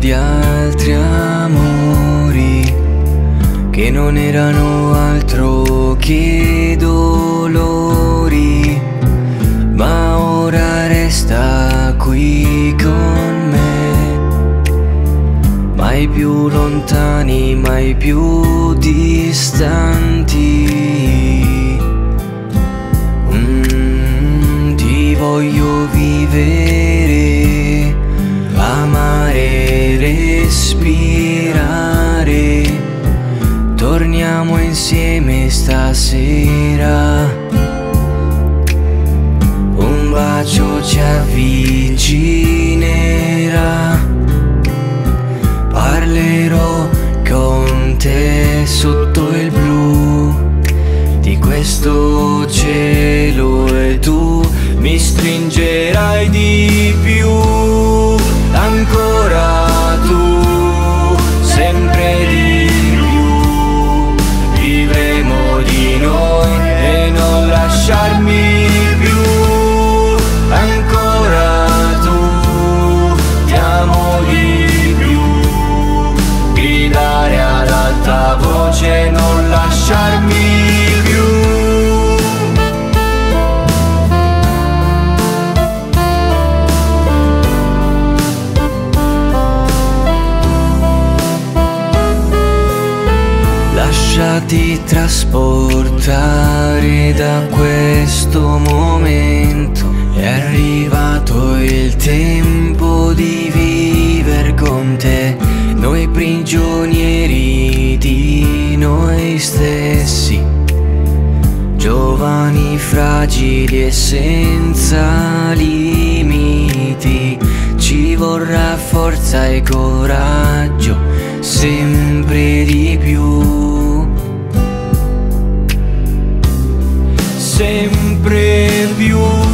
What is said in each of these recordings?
di altri amori che non erano altro che dolori, ma ora resta qui con me, mai più lontani, mai più distanti. Stasera. Un bacio ci avvicinerà. Parlerò con te sotto il blu di questo Lasciati trasportare da questo momento. È arrivato il tempo di vivere con te. Noi prigionieri di noi stessi. Giovani, fragili e senza limiti. Ci vorrà forza e coraggio, sempre di più. Sempre più, ancora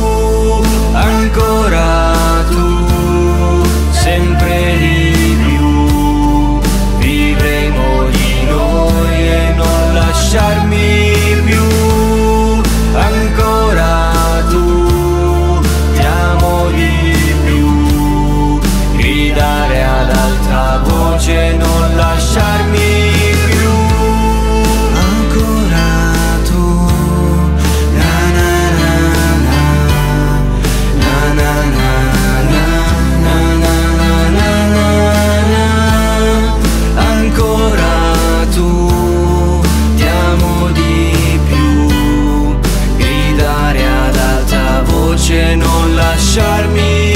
dolce non lasciarmi.